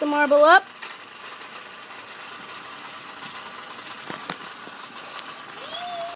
the marble up.